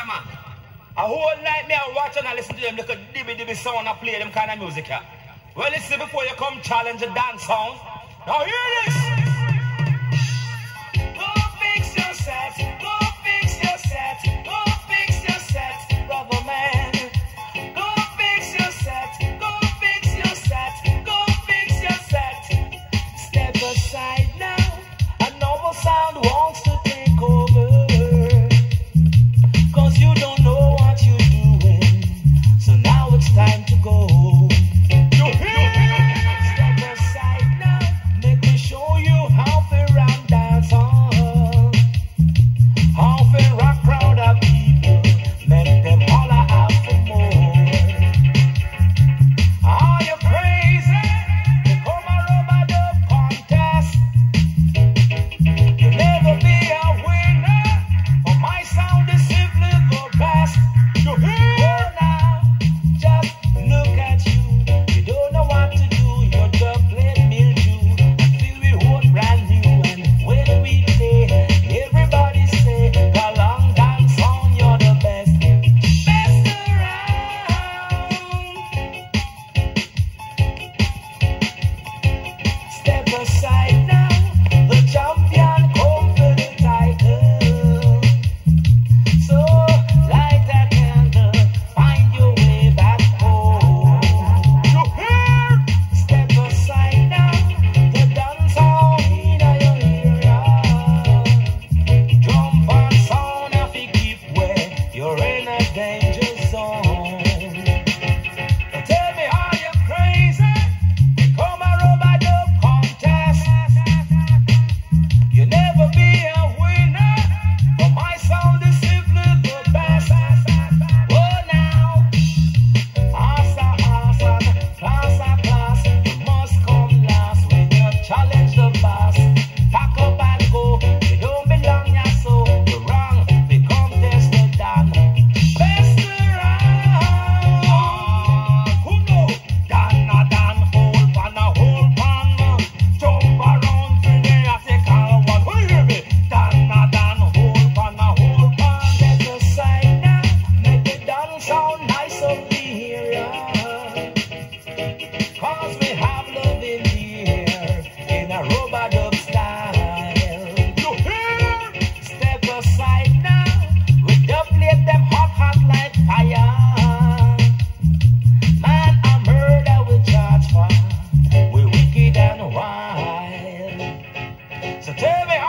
yeah, man. A whole night me I watch and I listen to them, look at dibby dibby sound and play them kind of music, yeah. Well, listen before you come challenge the dance sound. Now hear this. debe